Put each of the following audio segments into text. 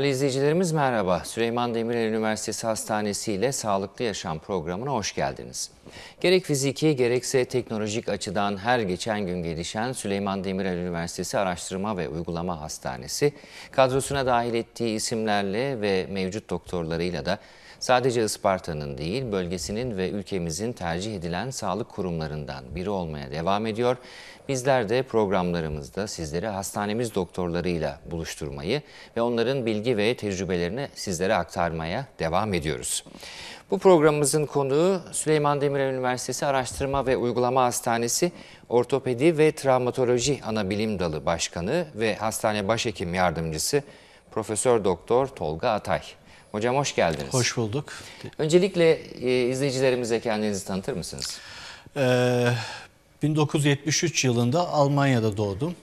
Değerli izleyicilerimiz merhaba. Süleyman Demirel Üniversitesi Hastanesi ile Sağlıklı Yaşam programına hoş geldiniz. Gerek fiziki gerekse teknolojik açıdan her geçen gün gelişen Süleyman Demirel Üniversitesi Araştırma ve Uygulama Hastanesi kadrosuna dahil ettiği isimlerle ve mevcut doktorlarıyla da sadece Isparta'nın değil bölgesinin ve ülkemizin tercih edilen sağlık kurumlarından biri olmaya devam ediyor. Bizler de programlarımızda sizleri hastanemiz doktorlarıyla buluşturmayı ve onların bilgi ve tecrübelerini sizlere aktarmaya devam ediyoruz. Bu programımızın konuğu Süleyman Demirel Üniversitesi Araştırma ve Uygulama Hastanesi Ortopedi ve Travmatoloji Anabilim Dalı Başkanı ve Hastane Başhekim Yardımcısı Profesör Doktor Tolga Atay. Hocam hoş geldiniz. Hoş bulduk. Öncelikle e, izleyicilerimize kendinizi tanıtır mısınız? Ee, 1973 yılında Almanya'da doğdum.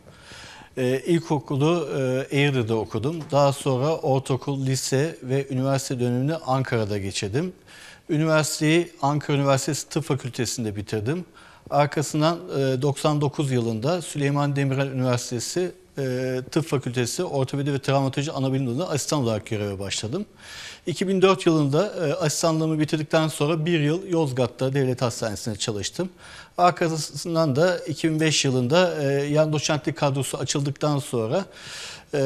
Ee, ilkokulu e, Eğri'de okudum. Daha sonra ortaokul, lise ve üniversite dönemini Ankara'da geçirdim. Üniversiteyi Ankara Üniversitesi Tıp Fakültesi'nde bitirdim. Arkasından e, 99 yılında Süleyman Demirel Üniversitesi e, Tıp Fakültesi Ortopedi ve Travmatoloji Anabilim Dalı'nda asistan olarak göreve başladım. 2004 yılında e, asistanlığımı bitirdikten sonra bir yıl Yozgat'ta devlet hastanesinde çalıştım. Arkasından da 2005 yılında e, yan doçentlik kadrosu açıldıktan sonra e,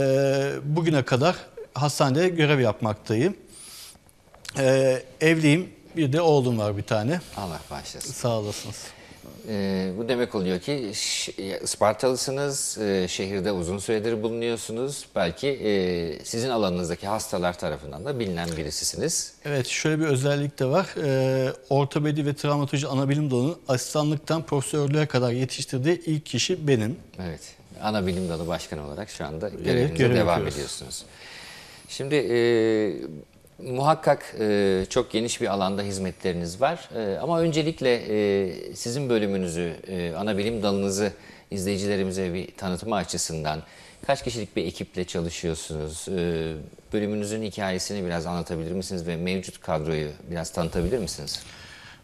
bugüne kadar hastanede görev yapmaktayım. E, evliyim, bir de oğlum var bir tane. Allah bağışlasın. Sağ olasınız. Ee, bu demek oluyor ki ş- Ispartalısınız, e, şehirde uzun süredir bulunuyorsunuz. Belki e, sizin alanınızdaki hastalar tarafından da bilinen birisisiniz. Evet şöyle bir özellik de var. Ee, ortopedi ve travmatoloji anabilim dalının asistanlıktan profesörlüğe kadar yetiştirdiği ilk kişi benim. Evet, ana bilim dalı başkanı olarak şu anda görevinize görev devam yapıyoruz. ediyorsunuz. Şimdi e, muhakkak e, çok geniş bir alanda hizmetleriniz var. E, ama öncelikle e, sizin bölümünüzü, e, ana bilim dalınızı izleyicilerimize bir tanıtma açısından kaç kişilik bir ekiple çalışıyorsunuz? E, bölümünüzün hikayesini biraz anlatabilir misiniz ve mevcut kadroyu biraz tanıtabilir misiniz?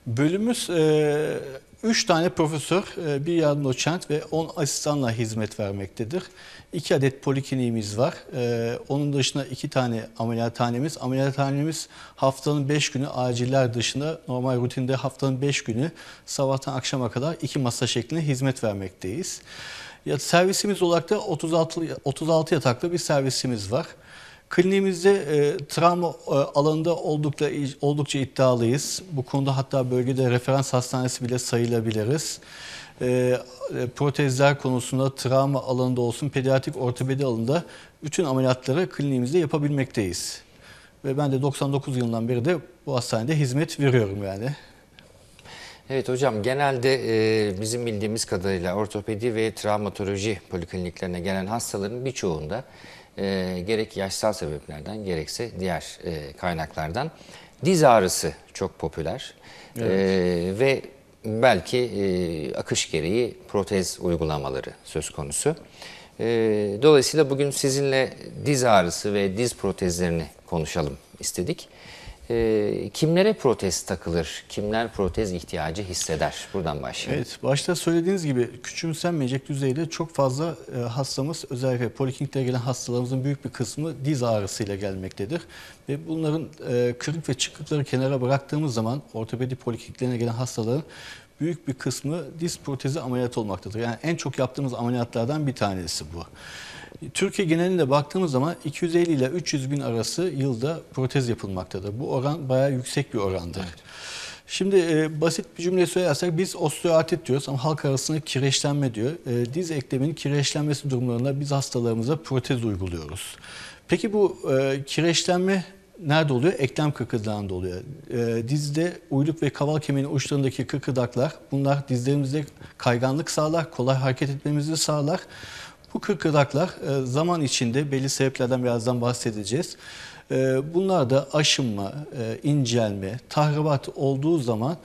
Bölümümüz 3 tane profesör, e, bir yardım doçent ve 10 asistanla hizmet vermektedir. 2 adet polikliniğimiz var. E, onun dışında 2 tane ameliyathanemiz. Ameliyathanemiz haftanın 5 günü aciller dışında normal rutinde haftanın 5 günü sabahtan akşama kadar 2 masa şeklinde hizmet vermekteyiz. Servisimiz olarak da 36, 36 yataklı bir servisimiz var. Kliniğimizde e, travma e, alanında oldukça oldukça iddialıyız. Bu konuda hatta bölgede referans hastanesi bile sayılabiliriz. E, e, protezler konusunda travma alanında olsun, pediatrik ortopedi alanında bütün ameliyatları kliniğimizde yapabilmekteyiz. Ve ben de 99 yılından beri de bu hastanede hizmet veriyorum yani. Evet hocam genelde e, bizim bildiğimiz kadarıyla ortopedi ve travmatoloji polikliniklerine gelen hastaların birçoğunda e, gerek yaşsal sebeplerden gerekse diğer e, kaynaklardan diz ağrısı çok popüler. E, ve belki e, akış gereği protez uygulamaları söz konusu. E, dolayısıyla bugün sizinle diz ağrısı ve diz protezlerini konuşalım istedik. E, kimlere protez takılır? Kimler protez ihtiyacı hisseder? Buradan başlayalım. Evet, başta söylediğiniz gibi küçümsenmeyecek düzeyde çok fazla e, hastamız, özellikle polikliniklere gelen hastalarımızın büyük bir kısmı diz ağrısıyla gelmektedir. Ve bunların e, kırık ve çıkıkları kenara bıraktığımız zaman ortopedi polikliniklerine gelen hastaların büyük bir kısmı diz protezi ameliyat olmaktadır. Yani en çok yaptığımız ameliyatlardan bir tanesi bu. Türkiye genelinde baktığımız zaman 250 ile 300 bin arası yılda protez yapılmaktadır. Bu oran bayağı yüksek bir orandır. Şimdi e, basit bir cümle söylersek biz osteoartrit diyoruz ama halk arasında kireçlenme diyor. E, diz ekleminin kireçlenmesi durumlarında biz hastalarımıza protez uyguluyoruz. Peki bu e, kireçlenme nerede oluyor? Eklem kıkırdağında oluyor. E, dizde uyluk ve kaval kemiğinin uçlarındaki kıkırdaklar bunlar dizlerimizde kayganlık sağlar, kolay hareket etmemizi sağlar. Bu kıkırdaklar e, zaman içinde belli sebeplerden birazdan bahsedeceğiz. E, Bunlar da aşınma, e, incelme, tahribat olduğu zaman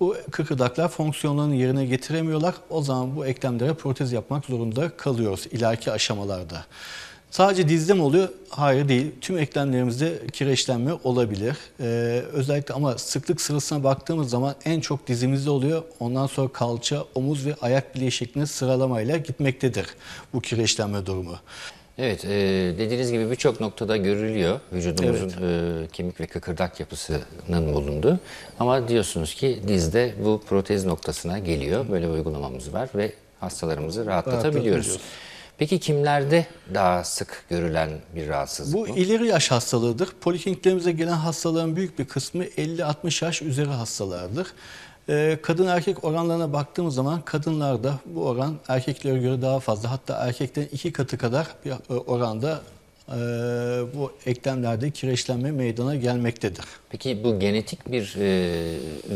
bu kıkırdaklar fonksiyonlarını yerine getiremiyorlar. O zaman bu eklemlere protez yapmak zorunda kalıyoruz ileriki aşamalarda. Sadece dizde mi oluyor? Hayır değil. Tüm eklemlerimizde kireçlenme olabilir. Ee, özellikle ama sıklık sırasına baktığımız zaman en çok dizimizde oluyor. Ondan sonra kalça, omuz ve ayak bileği şeklinde sıralamayla gitmektedir bu kireçlenme durumu. Evet, e, dediğiniz gibi birçok noktada görülüyor vücudumuzun e, kemik ve kıkırdak yapısının bulunduğu. Ama diyorsunuz ki dizde bu protez noktasına geliyor. Böyle bir uygulamamız var ve hastalarımızı rahatlatabiliyoruz. Rahatlatabiliyoruz. Peki kimlerde daha sık görülen bir rahatsızlık bu? Bu ileri yaş hastalığıdır. Polikliniklerimize gelen hastaların büyük bir kısmı 50-60 yaş üzeri hastalardır. Ee, Kadın erkek oranlarına baktığımız zaman kadınlarda bu oran erkeklere göre daha fazla. Hatta erkeklerin iki katı kadar bir e, oranda e, bu eklemlerde kireçlenme meydana gelmektedir. Peki bu genetik bir e,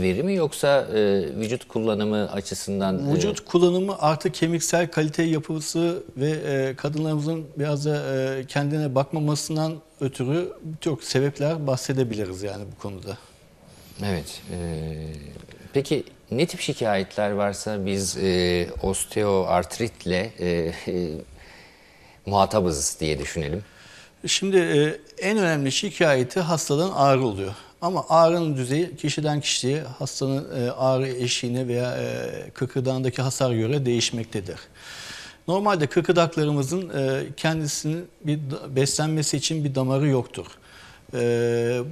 veri mi yoksa e, vücut kullanımı açısından? e, Vücut kullanımı artı kemiksel kalite yapısı ve e, kadınlarımızın biraz da e, kendine bakmamasından ötürü birçok sebepler bahsedebiliriz yani bu konuda. Evet. e, peki ne tip şikayetler varsa biz e, osteoartritle e, e, muhatabız diye düşünelim. Şimdi e, en önemli şikayeti hastadan ağrı oluyor. Ama ağrının düzeyi kişiden kişiye hastanın e, ağrı eşiğine veya e, kıkırdağındaki hasar göre değişmektedir. Normalde kıkırdaklarımızın kendisinin bir beslenmesi için bir damarı yoktur.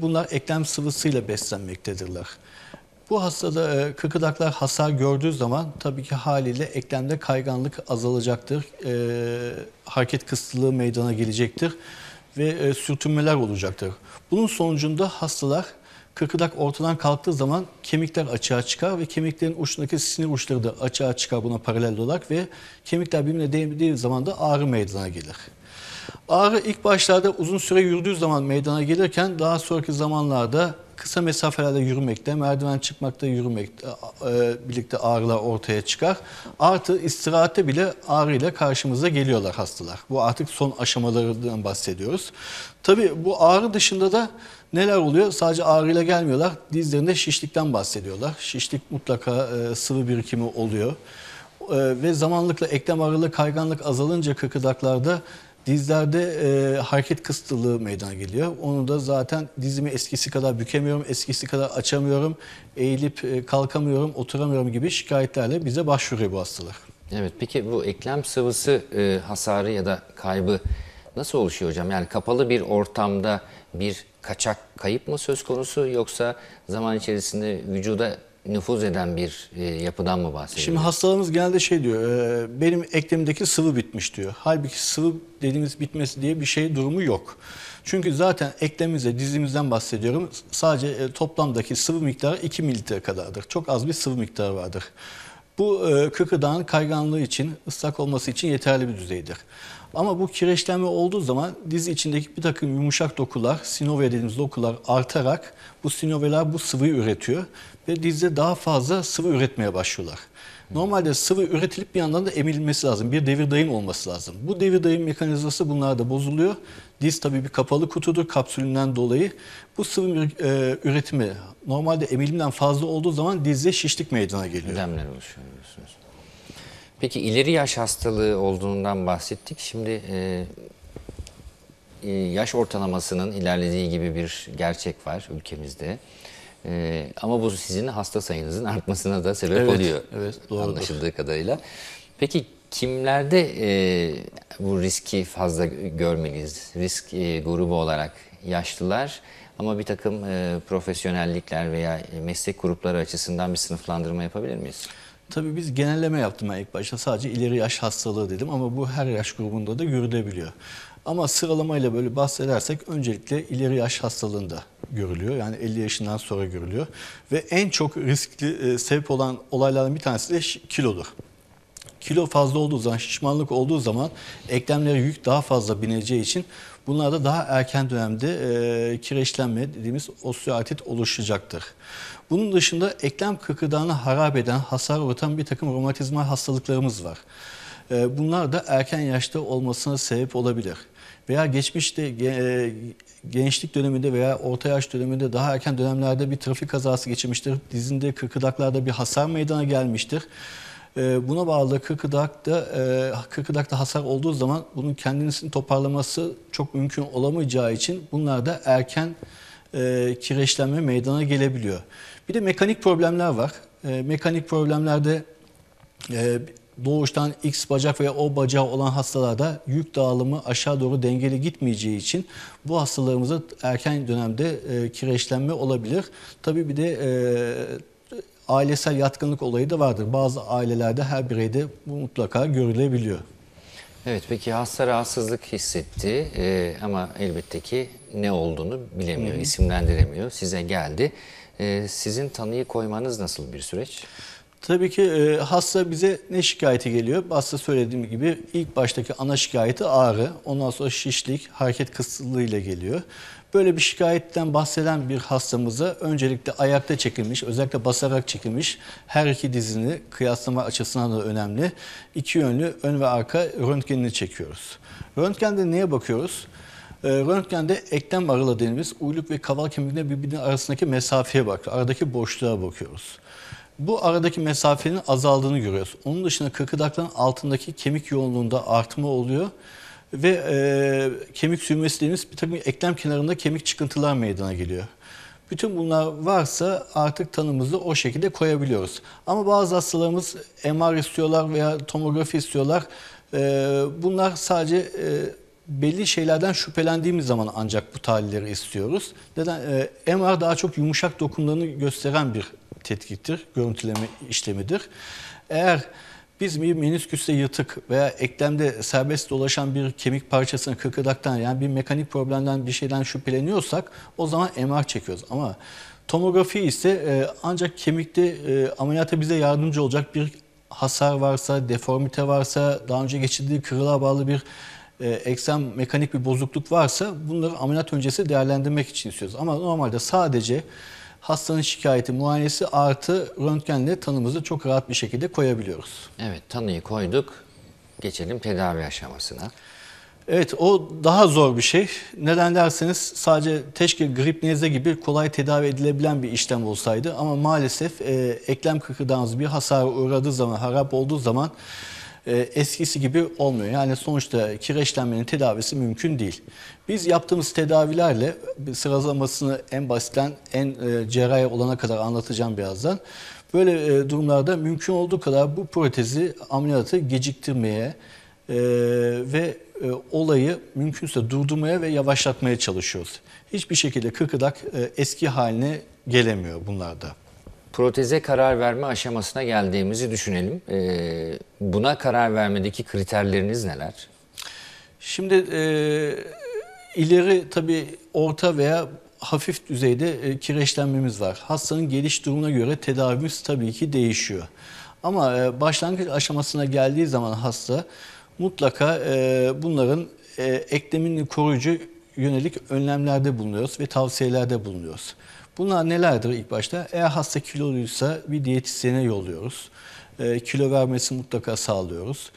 Bunlar eklem sıvısıyla beslenmektedirler. Bu hastada kıkırdaklar hasar gördüğü zaman tabii ki haliyle eklemde kayganlık azalacaktır. Hareket kısıtlığı meydana gelecektir ve e, sürtünmeler olacaktır. Bunun sonucunda hastalar kıkırdak ortadan kalktığı zaman kemikler açığa çıkar ve kemiklerin uçundaki sinir uçları da açığa çıkar buna paralel olarak ve kemikler birbirine değdiği zaman da ağrı meydana gelir. Ağrı ilk başlarda uzun süre yürüdüğü zaman meydana gelirken daha sonraki zamanlarda kısa mesafelerde yürümekte, merdiven çıkmakta yürümekte e, birlikte ağrılar ortaya çıkar. Artı istirahatte bile ağrıyla karşımıza geliyorlar hastalar. Bu artık son aşamalarından bahsediyoruz. Tabii bu ağrı dışında da neler oluyor? Sadece ağrıyla gelmiyorlar. Dizlerinde şişlikten bahsediyorlar. Şişlik mutlaka e, sıvı birikimi oluyor. E, ve zamanlıkla eklem ağrılığı kayganlık azalınca kıkırdaklarda dizlerde e, hareket kısıtlılığı meydana geliyor. Onu da zaten dizimi eskisi kadar bükemiyorum, eskisi kadar açamıyorum, eğilip e, kalkamıyorum, oturamıyorum gibi şikayetlerle bize başvuruyor bu hastalar. Evet, peki bu eklem sıvısı e, hasarı ya da kaybı nasıl oluşuyor hocam? Yani kapalı bir ortamda bir kaçak kayıp mı söz konusu yoksa zaman içerisinde vücuda nüfuz eden bir e, yapıdan mı bahsediyoruz? Şimdi hastalarımız genelde şey diyor, e, benim eklemimdeki sıvı bitmiş diyor. Halbuki sıvı dediğimiz bitmesi diye bir şey durumu yok. Çünkü zaten eklemimizde, dizimizden bahsediyorum. Sadece e, toplamdaki sıvı miktarı 2 mililitre kadardır. Çok az bir sıvı miktarı vardır. Bu e, kıkırdağın kayganlığı için, ıslak olması için yeterli bir düzeydir. Ama bu kireçlenme olduğu zaman diz içindeki bir takım yumuşak dokular, sinovya dediğimiz dokular artarak bu sinoveler bu sıvıyı üretiyor ve dizde daha fazla sıvı üretmeye başlıyorlar. Normalde sıvı üretilip bir yandan da emilmesi lazım. Bir devir dayım olması lazım. Bu devir dayım mekanizması bunlarda bozuluyor. Diz tabii bir kapalı kutudur kapsülünden dolayı. Bu sıvı e, üretimi normalde emilimden fazla olduğu zaman dizde şişlik meydana geliyor. Ödemler oluşuyor diyorsunuz. Peki ileri yaş hastalığı olduğundan bahsettik. Şimdi e, e, yaş ortalamasının ilerlediği gibi bir gerçek var ülkemizde. E, ama bu sizin hasta sayınızın artmasına da sebep Evet, oluyor. evet, doğrudur. Anlaşıldığı kadarıyla. Peki kimlerde e, bu riski fazla görmeliyiz? Risk e, grubu olarak yaşlılar ama bir takım e, profesyonellikler veya meslek grupları açısından bir sınıflandırma yapabilir miyiz? Tabii biz genelleme yaptım ben ilk başta sadece ileri yaş hastalığı dedim ama bu her yaş grubunda da görülebiliyor. Ama sıralamayla böyle bahsedersek öncelikle ileri yaş hastalığında görülüyor. Yani 50 yaşından sonra görülüyor. Ve en çok riskli e, sebep olan olaylardan bir tanesi de kilodur. Kilo fazla olduğu zaman, şişmanlık olduğu zaman eklemlere yük daha fazla bineceği için bunlarda daha erken dönemde e, kireçlenme dediğimiz osteoartrit oluşacaktır. Bunun dışında eklem kıkırdağını harap eden, hasar uğratan bir takım romatizmal hastalıklarımız var. E, bunlar da erken yaşta olmasına sebep olabilir. Veya geçmişte ge- e, gençlik döneminde veya orta yaş döneminde daha erken dönemlerde bir trafik kazası geçirmiştir. Dizinde kıkırdaklarda bir hasar meydana gelmiştir. Ee, Buna bağlı kıkırdakta, e, kıkırdakta hasar olduğu zaman bunun kendisini toparlaması çok mümkün olamayacağı için bunlarda erken e, kireçlenme meydana gelebiliyor. Bir de mekanik problemler var. E, Mekanik problemlerde e, doğuştan X bacak veya O bacağı olan hastalarda yük dağılımı aşağı doğru dengeli gitmeyeceği için bu hastalarımızda erken dönemde e, kireçlenme olabilir. Tabii bir de e, ailesel yatkınlık olayı da vardır. Bazı ailelerde her bireyde bu mutlaka görülebiliyor. Evet peki hasta rahatsızlık hissetti e, ama elbette ki ne olduğunu bilemiyor, isimlendiremiyor. Size geldi. E, sizin tanıyı koymanız nasıl bir süreç? Tabii ki e, hasta bize ne şikayeti geliyor? Hasta söylediğim gibi ilk baştaki ana şikayeti ağrı, ondan sonra şişlik, hareket kısıtlılığı ile geliyor. Böyle bir şikayetten bahseden bir hastamıza öncelikle ayakta çekilmiş, özellikle basarak çekilmiş her iki dizini kıyaslama açısından da önemli. İki yönlü ön ve arka röntgenini çekiyoruz. Röntgende neye bakıyoruz? E, Röntgende eklem arılı dediğimiz uyluk ve kaval kemikleri birbirinin arasındaki mesafeye bakıyoruz. Aradaki boşluğa bakıyoruz. Bu aradaki mesafenin azaldığını görüyoruz. Onun dışında kıkırdakların altındaki kemik yoğunluğunda artma oluyor ve e, kemik sürmesi dediğimiz bir takım eklem kenarında kemik çıkıntılar meydana geliyor. Bütün bunlar varsa artık tanımızı o şekilde koyabiliyoruz. Ama bazı hastalarımız MR istiyorlar veya tomografi istiyorlar. E, bunlar sadece e, belli şeylerden şüphelendiğimiz zaman ancak bu tahlilleri istiyoruz. Neden? E, MR daha çok yumuşak dokunlarını gösteren bir tetkiktir, görüntüleme işlemidir. Eğer biz bir menisküste yırtık veya eklemde serbest dolaşan bir kemik parçasını kıkırdaktan yani bir mekanik problemden bir şeyden şüpheleniyorsak o zaman MR çekiyoruz. Ama tomografi ise e, ancak kemikte e, ameliyata bize yardımcı olacak bir hasar varsa, deformite varsa, daha önce geçirdiği kırığa bağlı bir e, eksem mekanik bir bozukluk varsa bunları ameliyat öncesi değerlendirmek için istiyoruz. Ama normalde sadece hastanın şikayeti, muayenesi artı röntgenle tanımızı çok rahat bir şekilde koyabiliyoruz. Evet tanıyı koyduk. Geçelim tedavi aşamasına. Evet o daha zor bir şey. Neden derseniz sadece teşke grip nezle gibi kolay tedavi edilebilen bir işlem olsaydı ama maalesef e, eklem kıkırdağınız bir hasar uğradığı zaman, harap olduğu zaman e, eskisi gibi olmuyor. Yani sonuçta kireçlenmenin tedavisi mümkün değil. Biz yaptığımız tedavilerle sıralamasını en basitten en e, cerrahi olana kadar anlatacağım birazdan. Böyle e, durumlarda mümkün olduğu kadar bu protezi ameliyatı geciktirmeye ve olayı mümkünse durdurmaya ve yavaşlatmaya çalışıyoruz. Hiçbir şekilde kıkırdak e, eski haline gelemiyor bunlarda. Proteze karar verme aşamasına geldiğimizi düşünelim. E, buna karar vermedeki kriterleriniz neler? Şimdi e, ileri tabii orta veya hafif düzeyde e, kireçlenmemiz var. Hastanın geliş durumuna göre tedavimiz tabii ki değişiyor. Ama e, başlangıç aşamasına geldiği zaman hasta mutlaka e, bunların e, eklemini koruyucu yönelik önlemlerde bulunuyoruz ve tavsiyelerde bulunuyoruz. Bunlar nelerdir ilk başta? Eğer hasta kiloluysa bir diyetisyene yolluyoruz. E, kilo vermesi mutlaka sağlıyoruz.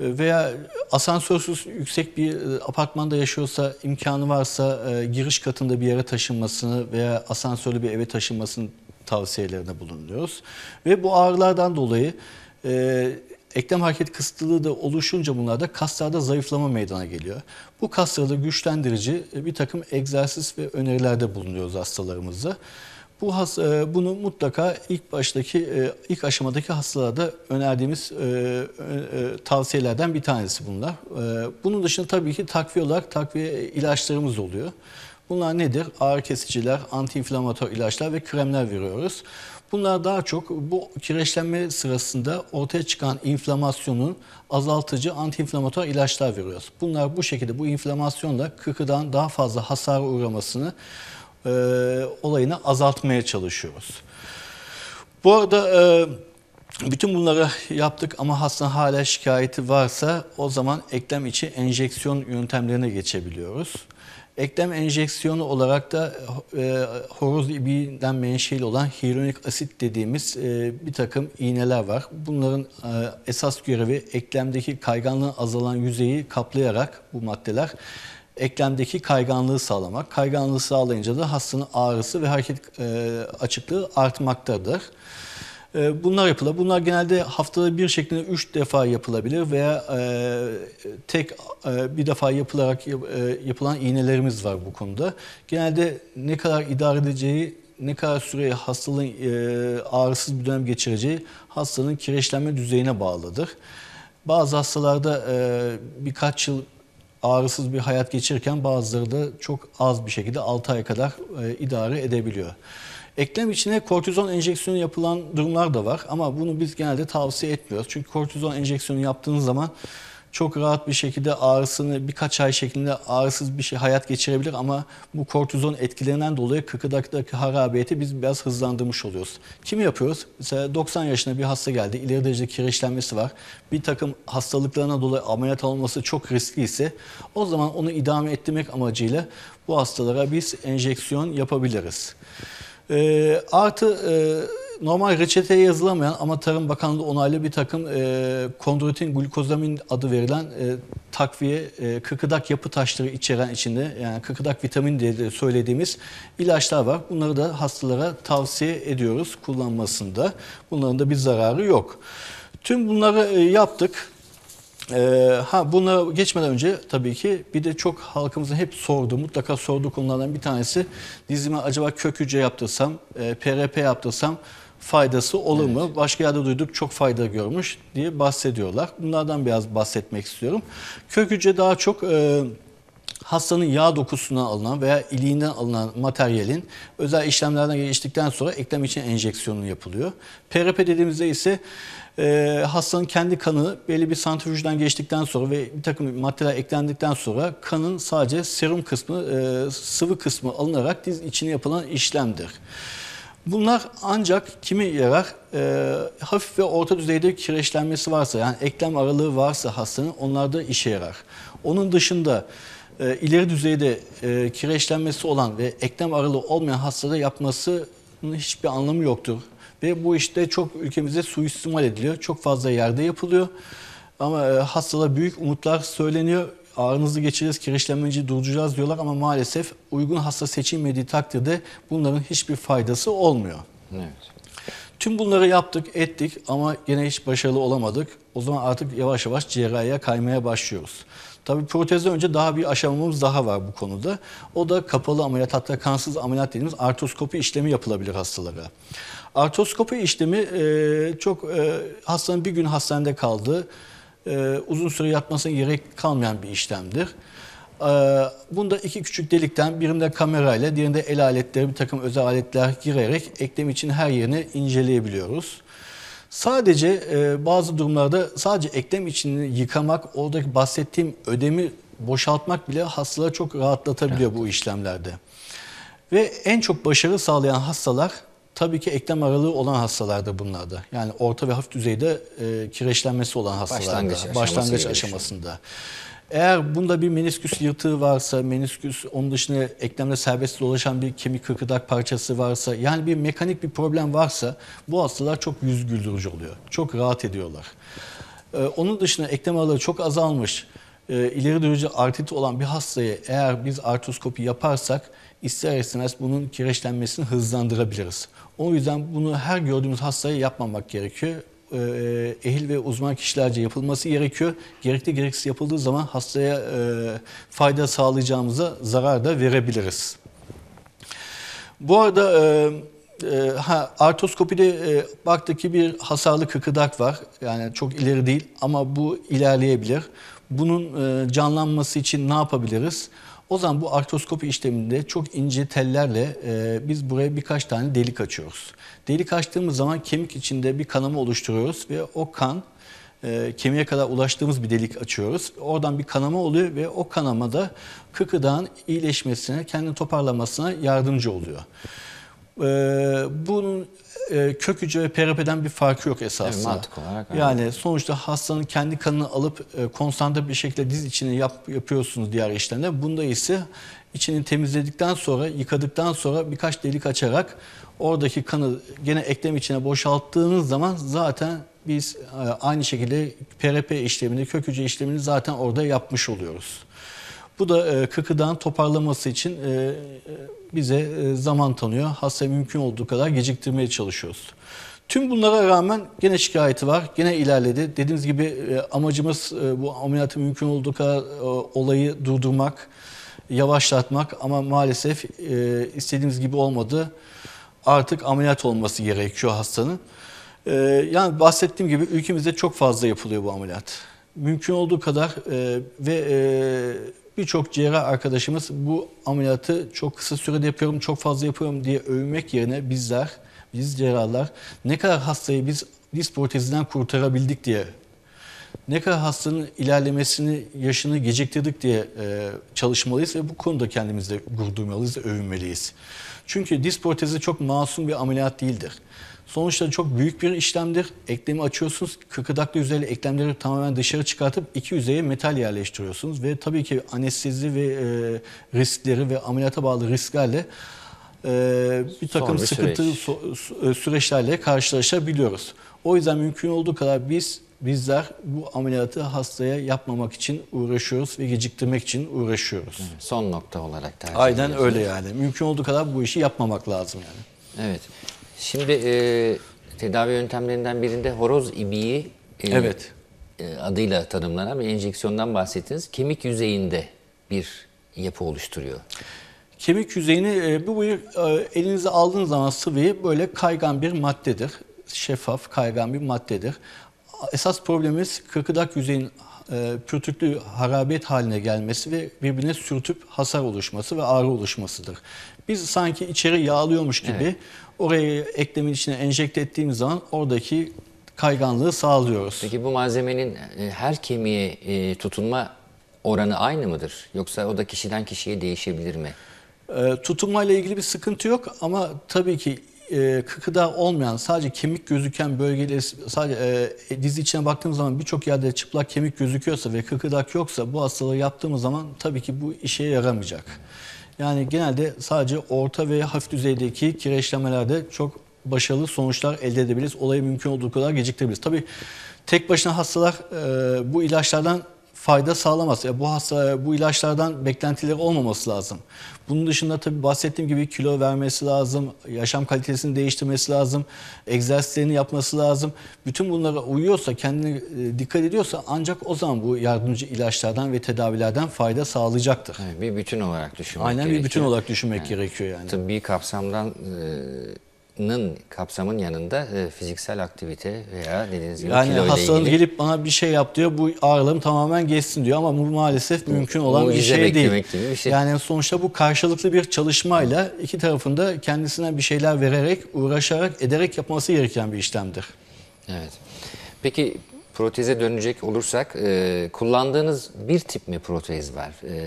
E, veya asansörsüz yüksek bir e, apartmanda yaşıyorsa imkanı varsa e, giriş katında bir yere taşınmasını veya asansörlü bir eve taşınmasını tavsiyelerinde bulunuyoruz. Ve bu ağrılardan dolayı e, eklem hareket kısıtlılığı da oluşunca bunlarda kaslarda zayıflama meydana geliyor. Bu kasları da güçlendirici e, bir takım egzersiz ve önerilerde bulunuyoruz hastalarımıza. Bu has, e, bunu mutlaka ilk baştaki e, ilk aşamadaki hastalarda önerdiğimiz tavsiyelerden bir tanesi bunlar. Bunun dışında tabii ki takviye olarak takviye ilaçlarımız oluyor. Bunlar nedir? Ağrı kesiciler, antiinflamatuar ilaçlar ve kremler veriyoruz. Bunlar daha çok bu kireçlenme sırasında ortaya çıkan inflamasyonun azaltıcı antiinflamatuar ilaçlar veriyoruz. Bunlar bu şekilde bu inflamasyonla kıkırdan daha fazla hasar uğramasını e, olayını azaltmaya çalışıyoruz. Bu arada e, bütün bunları yaptık ama hastanın hala şikayeti varsa o zaman eklem içi enjeksiyon yöntemlerine geçebiliyoruz. Eklem enjeksiyonu olarak da e, horoz ibiğinden menşeli olan hyaluronik asit dediğimiz e, bir takım iğneler var. Bunların e, esas görevi eklemdeki kayganlığın azalan yüzeyi kaplayarak bu maddeler eklemdeki kayganlığı sağlamak. Kayganlığı sağlayınca da hastanın ağrısı ve hareket e, açıklığı artmaktadır. E, bunlar yapılır. Bunlar genelde haftada bir şeklinde üç defa yapılabilir veya e, tek e, bir defa yapılarak e, yapılan iğnelerimiz var bu konuda. Genelde ne kadar idare edeceği ne kadar süre hastalığın ağrısız bir dönem geçireceği hastanın kireçlenme düzeyine bağlıdır. Bazı hastalarda birkaç yıl ağrısız bir hayat geçirirken bazıları da çok az bir şekilde 6 ay kadar idare edebiliyor. Eklem içine kortizon enjeksiyonu yapılan durumlar da var ama bunu biz genelde tavsiye etmiyoruz. Çünkü kortizon enjeksiyonu yaptığınız zaman çok rahat bir şekilde ağrısını birkaç ay şeklinde ağrısız bir şey hayat geçirebilir ama bu kortizon etkilerinden dolayı kıkırdaktaki harabiyeti biz biraz hızlandırmış oluyoruz. Kimi yapıyoruz? Mesela 90 yaşında bir hasta geldi. ileri derecede kireçlenmesi var. Bir takım hastalıklarına dolayı ameliyat olması çok riskli ise o zaman onu idame ettirmek amacıyla bu hastalara biz enjeksiyon yapabiliriz. Ee, artı e, normal reçeteye yazılamayan ama Tarım Bakanlığı onaylı bir takım e, kondroitin glukozamin adı verilen e, takviye e, kıkıdak yapı taşları içeren içinde yani kıkıdak vitamin diye de söylediğimiz ilaçlar var. Bunları da hastalara tavsiye ediyoruz kullanmasında. Bunların da bir zararı yok. Tüm bunları e, yaptık. Ee, ha buna geçmeden önce tabii ki bir de çok halkımızın hep sorduğu, mutlaka sorduğu konulardan bir tanesi dizime acaba kök hücre yaptırsam, e, PRP yaptırsam faydası olur mu? Başka yerde duyduk çok fayda görmüş diye bahsediyorlar. Bunlardan biraz bahsetmek istiyorum. Kök hücre daha çok e, hastanın yağ dokusundan alınan veya iliğinden alınan materyalin özel işlemlerden geçtikten sonra eklem için enjeksiyonu yapılıyor. PRP dediğimizde ise e, hastanın kendi kanı belli bir santrifüjden geçtikten sonra ve bir takım maddeler eklendikten sonra kanın sadece serum kısmı, e, sıvı kısmı alınarak diz içine yapılan işlemdir. Bunlar ancak kimi yarar? E, hafif ve orta düzeyde kireçlenmesi varsa yani eklem aralığı varsa hastanın onlarda işe yarar. Onun dışında e, ileri düzeyde e, kireçlenmesi olan ve eklem aralığı olmayan hastada yapmasının hiçbir anlamı yoktur. Ve bu işte çok ülkemizde suistimal ediliyor. Çok fazla yerde yapılıyor. Ama e, hastalara büyük umutlar söyleniyor. Ağrınızı geçireceğiz, kireçlenmeci durduracağız diyorlar ama maalesef uygun hasta seçilmediği takdirde bunların hiçbir faydası olmuyor. Evet. Tüm bunları yaptık, ettik ama gene hiç başarılı olamadık. O zaman artık yavaş yavaş cerrahiye kaymaya başlıyoruz. Tabii protezden önce daha bir aşamamız daha var bu konuda. O da kapalı ameliyat hatta kansız ameliyat dediğimiz artroskopi işlemi yapılabilir hastalara. Artroskopi işlemi e, çok e, hastanın bir gün hastanede kaldığı, e, uzun süre yatmasına gerek kalmayan bir işlemdir. E, bunda iki küçük delikten birinde kamerayla diğerinde el aletleri bir takım özel aletler girerek eklem için her yerini inceleyebiliyoruz. Sadece e, bazı durumlarda sadece eklem içini yıkamak, oradaki bahsettiğim ödemi boşaltmak bile hastaları çok rahatlatabiliyor bu işlemlerde. Ve en çok başarı sağlayan hastalar tabii ki eklem aralığı olan hastalarda bunlarda. Yani orta ve hafif düzeyde e, kireçlenmesi olan hastalarda. Başlangıç Başlangıç aşamasında. Eğer bunda bir menisküs yırtığı varsa, menisküs onun dışında eklemde serbest dolaşan bir kemik kıkırdak parçası varsa, yani bir mekanik bir problem varsa bu hastalar çok yüz güldürücü oluyor. Çok rahat ediyorlar. Ee, onun dışında eklem aralığı çok azalmış, e, ileri derece artrit olan bir hastaya eğer biz artroskopi yaparsak ister istemez bunun kireçlenmesini hızlandırabiliriz. O yüzden bunu her gördüğümüz hastaya yapmamak gerekiyor e, ehil ve uzman kişilerce yapılması gerekiyor. Gerekli gereksiz yapıldığı zaman hastaya e, fayda sağlayacağımıza zarar da verebiliriz. Bu arada e, e, ha, artroskopide e, bir hasarlı kıkırdak var. Yani çok ileri değil ama bu ilerleyebilir. Bunun e, canlanması için ne yapabiliriz? O zaman bu artroskopi işleminde çok ince tellerle e, biz buraya birkaç tane delik açıyoruz. Delik açtığımız zaman kemik içinde bir kanama oluşturuyoruz ve o kan e, kemiğe kadar ulaştığımız bir delik açıyoruz. Oradan bir kanama oluyor ve o kanama da kıkırdağın iyileşmesine, kendini toparlamasına yardımcı oluyor. E, bunun e, kök hücre ve PRP'den bir farkı yok esasında. Evet, mantık olarak. Yani sonuçta hastanın kendi kanını alıp e, konsantre bir şekilde diz içine yap, yapıyorsunuz diğer işlemde. Bunda ise içini temizledikten sonra, yıkadıktan sonra birkaç delik açarak oradaki kanı gene eklem içine boşalttığınız zaman zaten biz e, aynı şekilde PRP işlemini, kök hücre işlemini zaten orada yapmış oluyoruz. Bu da e, kıkırdağın toparlaması için e, bize e, zaman tanıyor. Hastayı mümkün olduğu kadar geciktirmeye çalışıyoruz. Tüm bunlara rağmen gene şikayeti var, gene ilerledi. Dediğimiz gibi e, amacımız e, bu ameliyatı mümkün olduğu kadar olayı durdurmak, yavaşlatmak ama maalesef istediğimiz gibi olmadı. artık ameliyat olması gerekiyor hastanın. Yani bahsettiğim gibi ülkemizde çok fazla yapılıyor bu ameliyat. Mümkün olduğu kadar ve birçok cerrah arkadaşımız bu ameliyatı çok kısa sürede yapıyorum, çok fazla yapıyorum diye övmek yerine bizler, biz cerrahlar ne kadar hastayı biz diz protezinden kurtarabildik diye ne kadar hastanın ilerlemesini, yaşını geciktirdik diye e, çalışmalıyız ve bu konuda kendimizde gurur duymalıyız övünmeliyiz. Çünkü diz protezi çok masum bir ameliyat değildir. Sonuçta çok büyük bir işlemdir. Eklemi açıyorsunuz, kıkırdaklı yüzeyli eklemleri tamamen dışarı çıkartıp iki yüzeye metal yerleştiriyorsunuz. Ve tabii ki anestezi ve e, riskleri ve ameliyata bağlı risklerle e, bir takım bir sıkıntılı süreç. so- su- süreçlerle karşılaşabiliyoruz. O yüzden mümkün olduğu kadar biz bizler bu ameliyatı hastaya yapmamak için uğraşıyoruz ve geciktirmek için uğraşıyoruz. Son nokta olarak tercih Aynen öyle yani. Mümkün olduğu kadar bu işi yapmamak lazım yani. Evet. Şimdi e, tedavi yöntemlerinden birinde horoz ibiği e, Evet. e, adıyla tanımlanan bir enjeksiyondan bahsettiniz. Kemik yüzeyinde bir yapı oluşturuyor. Kemik yüzeyini e, bu bir e, elinize aldığınız zaman sıvıyı böyle kaygan bir maddedir. Şeffaf, kaygan bir maddedir. Esas problemimiz kırkıdak yüzeyin e, pürtüklü harabiyet haline gelmesi ve birbirine sürtüp hasar oluşması ve ağrı oluşmasıdır. Biz sanki içeri yağlıyormuş gibi Evet. Oraya eklemin içine enjekte ettiğimiz zaman oradaki kayganlığı sağlıyoruz. Peki bu malzemenin e, her kemiğe e, tutunma oranı aynı mıdır? Yoksa o da kişiden kişiye değişebilir mi? E, tutunmayla ilgili bir sıkıntı yok ama tabii ki e, kıkıda olmayan sadece kemik gözüken bölgeleri sadece e, dizi içine baktığımız zaman birçok yerde çıplak kemik gözüküyorsa ve kıkıdak yoksa bu hastalığı yaptığımız zaman tabii ki bu işe yaramayacak. Yani genelde sadece orta ve hafif düzeydeki kireçlemelerde çok başarılı sonuçlar elde edebiliriz. Olayı mümkün olduğu kadar geciktirebiliriz. Tabii tek başına hastalar e, bu ilaçlardan fayda sağlamaz. Ya bu hasta bu ilaçlardan beklentileri olmaması lazım. Bunun dışında tabii bahsettiğim gibi kilo vermesi lazım, yaşam kalitesini değiştirmesi lazım, egzersizlerini yapması lazım. Bütün bunlara uyuyorsa, kendine e, dikkat ediyorsa ancak o zaman bu yardımcı ilaçlardan ve tedavilerden fayda sağlayacaktır. Evet, bir bütün olarak düşünmek Aynen gerekiyor. bir bütün olarak düşünmek gerekiyor yani. Tıbbi kapsamdan e, nın kapsamın yanında e, fiziksel aktivite veya dediğiniz gibi Yani kilo ile ilgili gelip bana bir şey yap diyor, bu ağrılarım tamamen geçsin diyor ama bu maalesef mümkün olan bir şey değil. gibi bir şey. Yani sonuçta bu karşılıklı bir çalışmayla iki tarafında kendisine bir şeyler vererek, uğraşarak, ederek yapması gereken bir işlemdir. Evet. Peki proteze dönecek olursak e, kullandığınız bir tip mi protez var? E,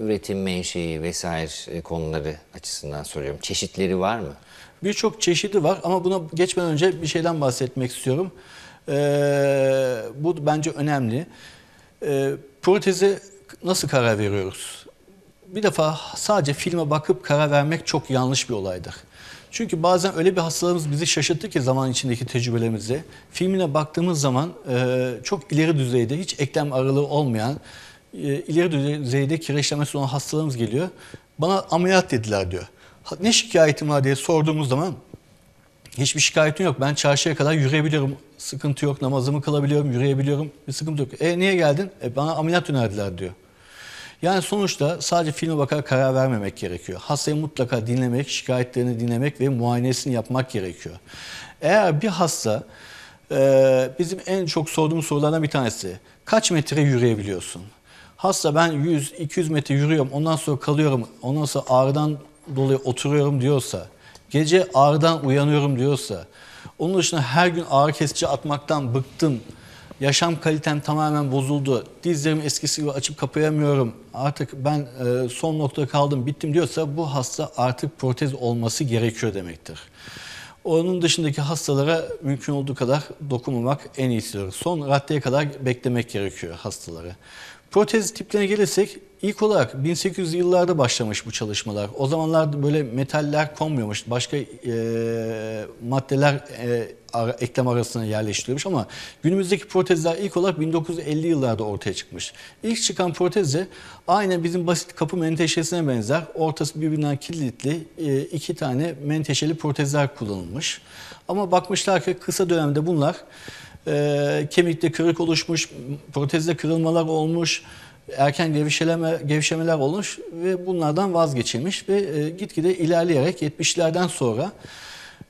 üretim menşei vesaire e, konuları açısından soruyorum. Çeşitleri var mı? Birçok çeşidi var ama buna geçmeden önce bir şeyden bahsetmek istiyorum. Ee, bu bence önemli. Ee, proteze nasıl karar veriyoruz? Bir defa sadece filme bakıp karar vermek çok yanlış bir olaydır. Çünkü bazen öyle bir hastalarımız bizi şaşırttı ki zaman içindeki tecrübelerimizde. Filmine baktığımız zaman e, çok ileri düzeyde, hiç eklem aralığı olmayan, e, ileri düzeyde kireçlenmesi olan hastalarımız geliyor. Bana ameliyat dediler diyor. Ne şikayetim var diye sorduğumuz zaman hiçbir şikayetim yok. Ben çarşıya kadar yürüyebiliyorum. Sıkıntı yok. Namazımı kılabiliyorum, yürüyebiliyorum. Bir sıkıntı yok. E niye geldin? E, bana ameliyat önerdiler diyor. Yani sonuçta sadece filme bakarak karar vermemek gerekiyor. Hastayı mutlaka dinlemek, şikayetlerini dinlemek ve muayenesini yapmak gerekiyor. Eğer bir hasta, e, bizim en çok sorduğumuz sorulardan bir tanesi, kaç metre yürüyebiliyorsun? Hasta ben 100-200 metre yürüyorum, ondan sonra kalıyorum, ondan sonra ağrıdan dolayı oturuyorum diyorsa, gece ağrıdan uyanıyorum diyorsa, onun dışında her gün ağrı kesici atmaktan bıktım, yaşam kalitem tamamen bozuldu, dizlerimi eskisi gibi açıp kapayamıyorum, artık ben e, son noktada kaldım, bittim diyorsa bu hasta artık protez olması gerekiyor demektir. Onun dışındaki hastalara mümkün olduğu kadar dokunmamak en iyisidir. Son raddeye kadar beklemek gerekiyor hastaları. Protez tiplerine gelirsek ilk olarak 1800 yıllarda başlamış bu çalışmalar. O zamanlar böyle metaller konmuyormuş. Başka e, maddeler e, ara- eklem arasına yerleştiriliyormuş ama günümüzdeki protezler ilk olarak 1950 yıllarda ortaya çıkmış. İlk çıkan protezde aynı bizim basit kapı menteşesine benzer. Ortası birbirinden kilitli e, iki tane menteşeli protezler kullanılmış. Ama bakmışlar ki kısa dönemde bunlar e, kemikte kırık oluşmuş, protezde kırılmalar olmuş, erken gevşeleme, gevşemeler olmuş ve bunlardan vazgeçilmiş ve e, gitgide ilerleyerek 70'lerden sonra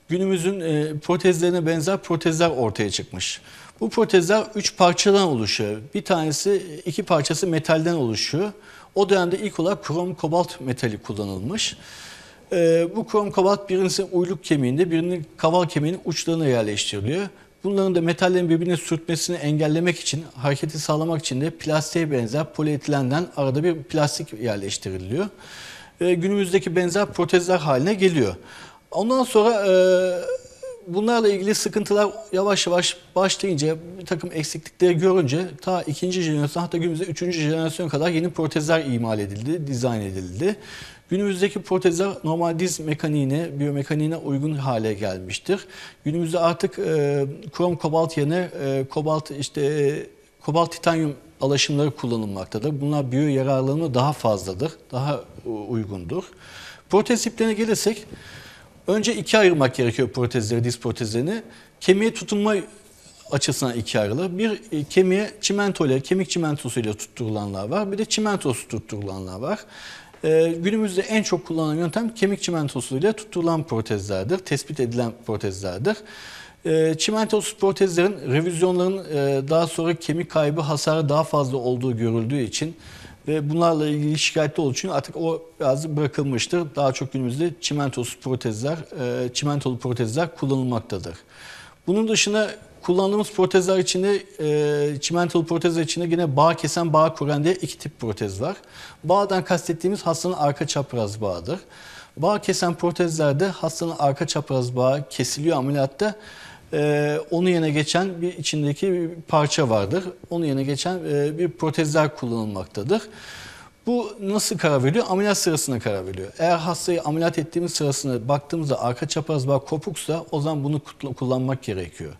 günümüzün e, protezlerine benzer protezler ortaya çıkmış. Bu protezler üç parçadan oluşuyor. Bir tanesi, iki parçası metalden oluşuyor. O dönemde ilk olarak krom kobalt metali kullanılmış. Ee, bu krom kobalt birincisi uyluk kemiğinde, birinin kaval kemiğinin uçlarına yerleştiriliyor. Bunların da metallerin birbirine sürtmesini engellemek için, hareketi sağlamak için de plastiğe benzer polietilenden arada bir plastik yerleştiriliyor. Ee, günümüzdeki benzer protezler haline geliyor. Ondan sonra e, bunlarla ilgili sıkıntılar yavaş yavaş başlayınca bir takım eksiklikleri görünce ta ikinci jenerasyon hatta günümüzde üçüncü jenerasyon kadar yeni protezler imal edildi, dizayn edildi. Günümüzdeki protezler normal diz mekaniğine, biyomekaniğine uygun hale gelmiştir. Günümüzde artık e, krom kobalt yerine e, kobalt işte e, kobalt titanyum alaşımları kullanılmaktadır. Bunlar biyo yararlılığına daha fazladır, daha uygundur. Protez tiplerine gelirsek Önce ikiye ayırmak gerekiyor protezleri, diz protezlerini. Kemiğe tutunma açısından ikiye ayrılır. Bir e, kemiğe çimento ile, kemik çimentosuyla tutturulanlar var. Bir de çimentosu tutturulanlar var. Ee, günümüzde en çok kullanılan yöntem kemik çimentosuyla tutturulan protezlerdir. Tespit edilen protezlerdir. Ee, çimentosuz protezlerin revizyonların e, daha sonra kemik kaybı hasarı daha fazla olduğu görüldüğü için ve bunlarla ilgili şikayetli olduğu için artık o biraz bırakılmıştır. Daha çok günümüzde çimentosuz protezler, e, çimentolu protezler kullanılmaktadır. Bunun dışında kullandığımız protezler içinde, e, çimentolu protezler içinde yine bağ kesen, bağ kuran diye iki tip protez var. Bağdan kastettiğimiz hastanın arka çapraz bağıdır. Bağ kesen protezlerde hastanın arka çapraz bağı kesiliyor ameliyatta. Ee, onun yerine geçen bir içindeki bir parça vardır. Onun yerine geçen e, bir protezler kullanılmaktadır. Bu nasıl karar veriliyor? Ameliyat sırasında karar veriliyor. Eğer hastayı ameliyat ettiğimiz sırasında baktığımızda arka çapraz bağ kopuksa o zaman bunu kullanmak gerekiyor.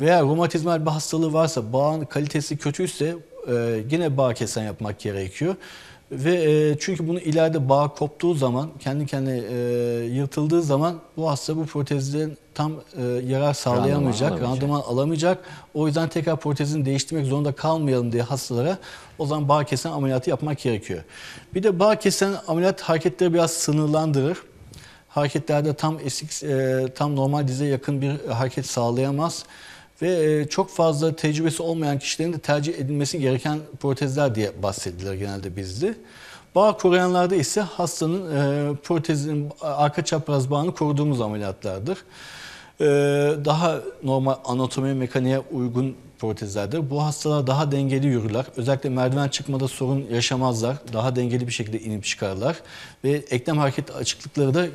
Veya romatizmal bir hastalığı varsa, bağın kalitesi kötüyse e, yine bağ kesen yapmak gerekiyor. Ve e, çünkü bunu ileride bağ koptuğu zaman, kendi kendine e, yırtıldığı zaman bu hasta bu protezden tam e, yarar sağlayamayacak, randıman alamayacak. randıman alamayacak. O yüzden tekrar protezini değiştirmek zorunda kalmayalım diye hastalara o zaman bağ kesen ameliyatı yapmak gerekiyor. Bir de bağ kesen ameliyat hareketleri biraz sınırlandırır. Hareketlerde tam esik, e, tam normal dize yakın bir hareket sağlayamaz ve e, çok fazla tecrübesi olmayan kişilerin de tercih edilmesi gereken protezler diye bahsedilir genelde bizde. Bağ koruyanlarda ise hastanın e, protezin arka çapraz bağını koruduğumuz ameliyatlardır. E, daha normal anatomi mekaniğe uygun protezlerdir. Bu hastalar daha dengeli yürürler. Özellikle merdiven çıkmada sorun yaşamazlar. Daha dengeli bir şekilde inip çıkarlar. Ve eklem hareket açıklıkları da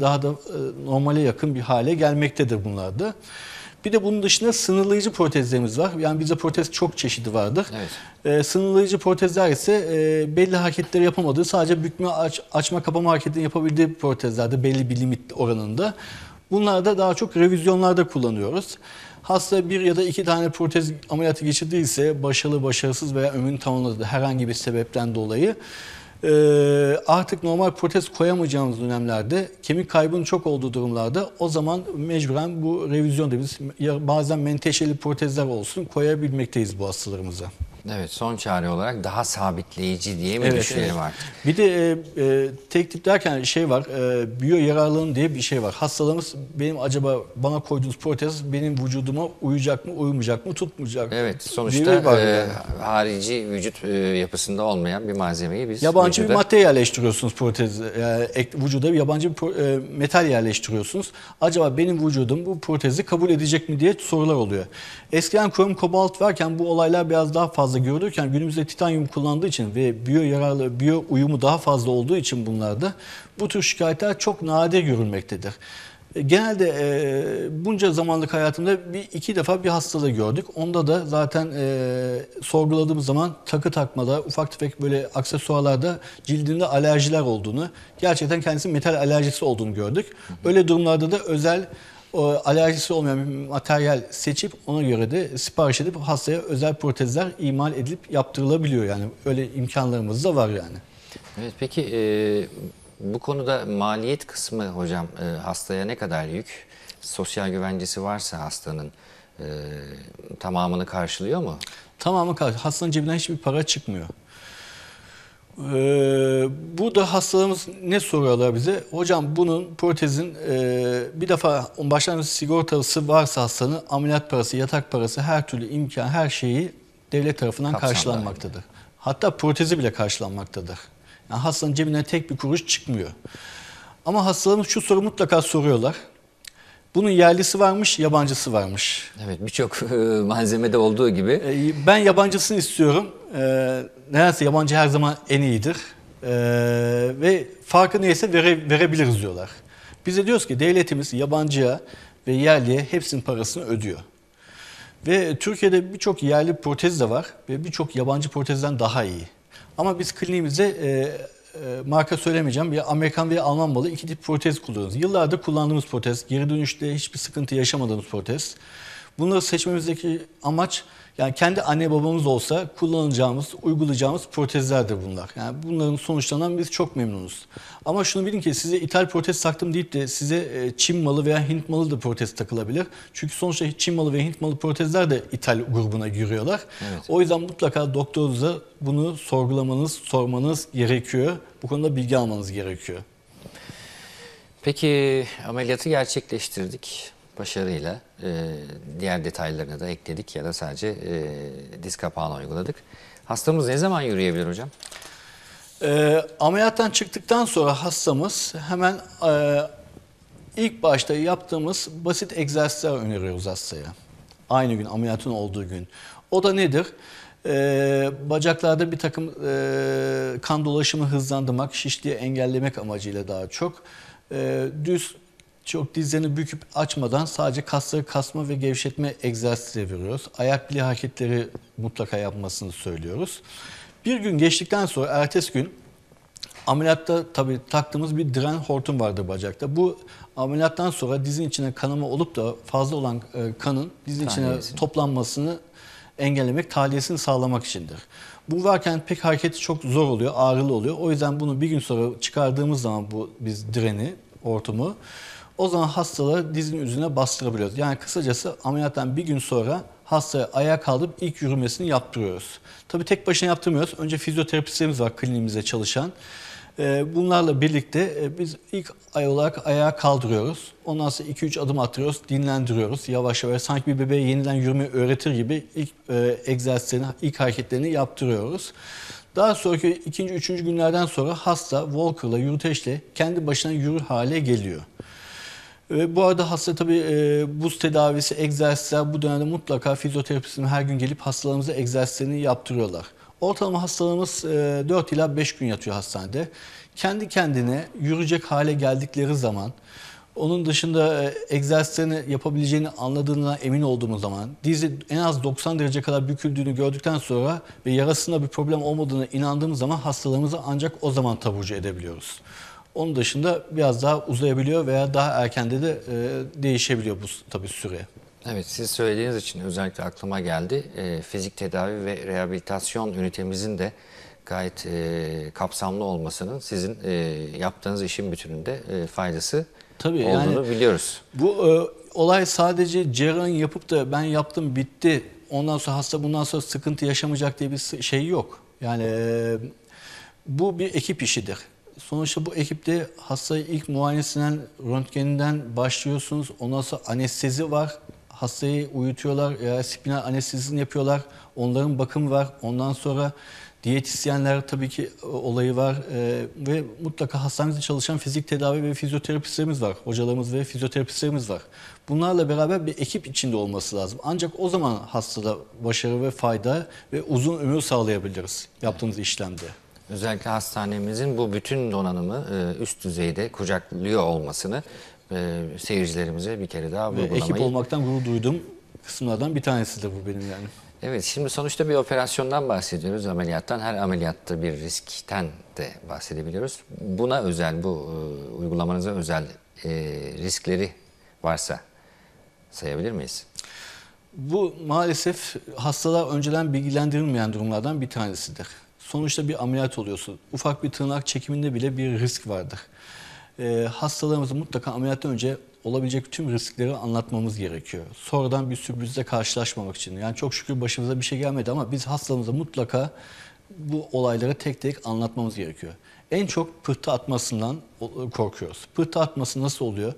daha da normale yakın bir hale gelmektedir bunlarda. Bir de bunun dışında sınırlayıcı protezlerimiz var. Yani bizde protez çok çeşidi vardır. Evet. E, sınırlayıcı protezler ise e, belli hareketleri yapamadığı sadece bükme, aç, açma, kapama hareketini yapabildiği protezlerde belli bir limit oranında. Bunlarda daha çok revizyonlarda kullanıyoruz. Hasta bir ya da iki tane protez ameliyatı geçirdiyse başarılı, başarısız veya ömrünü tamamladı herhangi bir sebepten dolayı e, artık normal protez koyamayacağımız dönemlerde kemik kaybının çok olduğu durumlarda o zaman mecburen bu revizyon dediğimiz bazen menteşeli protezler olsun koyabilmekteyiz bu hastalarımıza. Evet son çare olarak daha sabitleyici diye mi evet, düşünelim evet. artık? Bir de e, e, tek tip derken şey var, e, biyo yararlılığın diye bir şey var. Hastalarımız benim acaba bana koyduğunuz protez benim vücuduma uyacak mı, uymayacak mı, tutmayacak mı? Evet sonuçta e, harici vücut e, yapısında olmayan bir malzemeyi biz Yabancı vücuda... bir madde yerleştiriyorsunuz protez, yani vücuda bir yabancı bir e, metal yerleştiriyorsunuz. Acaba benim vücudum bu protezi kabul edecek mi diye sorular oluyor. Eskiden krom kobalt varken bu olaylar biraz daha fazla fazla görülürken günümüzde titanyum kullandığı için ve biyo yararlı, biyo uyumu daha fazla olduğu için bunlarda bu tür şikayetler çok nadir görülmektedir. E, genelde e, bunca zamanlık hayatımda bir iki defa bir hastalığı gördük. Onda da zaten e, sorguladığımız zaman takı takmada, ufak tefek böyle aksesuarlarda cildinde alerjiler olduğunu, gerçekten kendisi metal alerjisi olduğunu gördük. Öyle durumlarda da özel alerjisi olmayan bir materyal seçip ona göre de sipariş edip hastaya özel protezler imal edilip yaptırılabiliyor yani öyle imkanlarımız da var yani. Evet peki e, bu konuda maliyet kısmı hocam e, hastaya ne kadar yük? Sosyal güvencesi varsa hastanın e, tamamını karşılıyor mu? Tamamı karşılıyor. Hastanın cebinden hiçbir para çıkmıyor. Ee, bu da hastalarımız ne soruyorlar bize? Hocam bunun protezin e, bir defa başlangıç sigortası varsa hastanın ameliyat parası, yatak parası, her türlü imkan, her şeyi devlet tarafından Kapsamda. karşılanmaktadır. Hatta protezi bile karşılanmaktadır. Yani hastanın cebinden tek bir kuruş çıkmıyor. Ama hastalarımız şu soru mutlaka soruyorlar. Bunun yerlisi varmış, yabancısı varmış. Evet birçok e, malzemede olduğu gibi Ee, Ben yabancısını istiyorum. Ee, nedense yabancı her zaman en iyidir. Ee, ve farkı neyse vere, verebiliriz diyorlar. Biz de diyoruz ki devletimiz yabancıya ve yerliye hepsinin parasını ödüyor. Ve Türkiye'de birçok yerli protez de var ve birçok yabancı protezden daha iyi. Ama biz kliniğimizde e, e, marka söylemeyeceğim bir Amerikan ve Alman malı iki tip protez kullanıyoruz. Yıllardır kullandığımız protez, geri dönüşte hiçbir sıkıntı yaşamadığımız protez. Bunları seçmemizdeki amaç yani kendi anne babamız olsa kullanacağımız, uygulayacağımız protezlerdir bunlar. Yani bunların sonuçlarından biz çok memnunuz. Ama şunu bilin ki size ithal protez taktım deyip de size e, Çin malı veya Hint malı da protez takılabilir. Çünkü sonuçta Çin malı ve Hint malı protezler de ithal grubuna giriyorlar. Evet. O yüzden mutlaka doktorunuza bunu sorgulamanız, sormanız gerekiyor. Bu konuda bilgi almanız gerekiyor. Peki ameliyatı gerçekleştirdik başarıyla. Ee, diğer detaylarını da ekledik ya da sadece e, diz kapağına uyguladık. Hastamız ne zaman yürüyebilir hocam? Ee, ameliyattan çıktıktan sonra hastamız hemen e, ilk başta yaptığımız basit egzersizler öneriyoruz hastaya. Aynı gün ameliyatın olduğu gün. O da nedir? Ee, bacaklarda bir takım e, kan dolaşımı hızlandırmak, şişliği engellemek amacıyla daha çok. Ee, düz çok dizlerini büküp açmadan sadece kasları kasma ve gevşetme egzersizleri veriyoruz. Ayak bileği hareketleri mutlaka yapmasını söylüyoruz. Bir gün geçtikten sonra ertesi gün Ameliyatta tabii taktığımız bir diren hortum vardır bacakta. Bu ameliyattan sonra dizin içine kanama olup da fazla olan e, kanın dizin içine Tahliyesi. toplanmasını engellemek, tahliyesini sağlamak içindir. Bu varken pek hareketi çok zor oluyor, ağrılı oluyor. O yüzden bunu bir gün sonra çıkardığımız zaman bu biz direni, hortumu o zaman hastaları dizin üzerine bastırabiliyoruz. Yani kısacası ameliyattan bir gün sonra hastaya ayağa kaldırıp ilk yürümesini yaptırıyoruz. Tabii tek başına yaptırmıyoruz. Önce fizyoterapistlerimiz var kliniğimizde çalışan. Ee, Bunlarla birlikte e, biz ilk ay olarak ayağa kaldırıyoruz. Ondan sonra 2-3 adım attırıyoruz, dinlendiriyoruz. Yavaş yavaş sanki bir bebeğe yeniden yürümeyi öğretir gibi ilk e, egzersizlerini, ilk hareketlerini yaptırıyoruz. Daha sonraki ikinci, üçüncü günlerden sonra hasta walker'la, yürüteçle kendi başına yürür hale geliyor. Ve bu arada hasta tabii e, buz tedavisi, egzersizler bu dönemde mutlaka fizyoterapistinin her gün gelip hastalarımıza egzersizlerini yaptırıyorlar. Ortalama hastalarımız e, 4 ila 5 gün yatıyor hastanede. Kendi kendine yürüyecek hale geldikleri zaman, onun dışında e, egzersizlerini yapabileceğini anladığına emin olduğumuz zaman, dizi en az 90 derece kadar büküldüğünü gördükten sonra ve yarasında bir problem olmadığına inandığımız zaman hastalarımızı ancak o zaman taburcu edebiliyoruz. Onun dışında biraz daha uzayabiliyor veya daha erkende de e, değişebiliyor bu tabii süre. Evet siz söylediğiniz için özellikle aklıma geldi. Ee, fizik tedavi ve rehabilitasyon ünitemizin de gayet e, kapsamlı olmasının sizin e, yaptığınız işin bütününde e, faydası Tabii, olduğunu yani- biliyoruz. Bu e, olay sadece cerrahın yapıp da ben yaptım bitti. Ondan sonra hasta bundan sonra sıkıntı yaşamayacak diye bir şey yok. Yani e, bu bir ekip işidir. Sonuçta bu ekipte hastayı ilk muayenesinden, röntgeninden başlıyorsunuz. Ondan sonra anestezi var. Hastayı uyutuyorlar ya spinal anestezisini yapıyorlar. Onların bakımı var. Ondan sonra diyetisyenler tabii ki e, olayı var E, ve mutlaka hastanemizde çalışan fizik tedavi ve fizyoterapistlerimiz var. Hocalarımız ve fizyoterapistlerimiz var. Bunlarla beraber bir ekip içinde olması lazım. Ancak o zaman hastada başarı ve fayda ve uzun ömür sağlayabiliriz yaptığımız işlemde. Özellikle hastanemizin bu bütün donanımı e, üst düzeyde kucaklıyor olmasını e, seyircilerimize bir kere daha vurgulamayı... ekip olmaktan gurur duyduğum kısımlardan bir tanesidir bu benim yani. Evet, şimdi sonuçta bir operasyondan bahsediyoruz ameliyattan. Her ameliyatta bir riskten de bahsedebiliyoruz. Buna özel, bu e, uygulamanıza özel e, riskleri varsa sayabilir miyiz? Bu maalesef hastalar önceden bilgilendirilmeyen durumlardan bir tanesidir. Sonuçta bir ameliyat oluyorsun. Ufak bir tırnak çekiminde bile bir risk vardır. Ee, hastalarımızı mutlaka ameliyattan önce olabilecek tüm riskleri anlatmamız gerekiyor. Sonradan bir sürprizle karşılaşmamak için. Yani çok şükür başımıza bir şey gelmedi ama biz hastalarımıza mutlaka bu olayları tek tek anlatmamız gerekiyor. En çok pıhtı atmasından korkuyoruz. Pıhtı atması nasıl oluyor?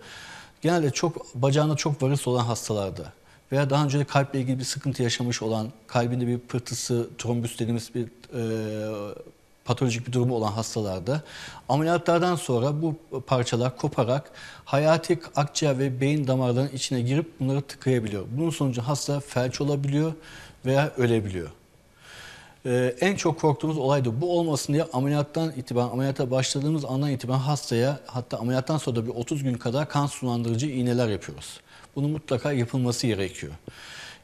Genelde çok bacağında çok varis olan hastalarda veya daha önce de kalple ilgili bir sıkıntı yaşamış olan, kalbinde bir pıhtısı, trombüs dediğimiz bir e, patolojik bir durumu olan hastalarda ameliyatlardan sonra bu parçalar koparak hayati akciğer ve beyin damarlarının içine girip bunları tıkayabiliyor. Bunun sonucu hasta felç olabiliyor veya ölebiliyor. Ee, en çok korktuğumuz olay da bu olmasın diye ameliyattan itibaren ameliyata başladığımız andan itibaren hastaya hatta ameliyattan sonra da bir 30 gün kadar kan sulandırıcı iğneler yapıyoruz. Bunun mutlaka yapılması gerekiyor.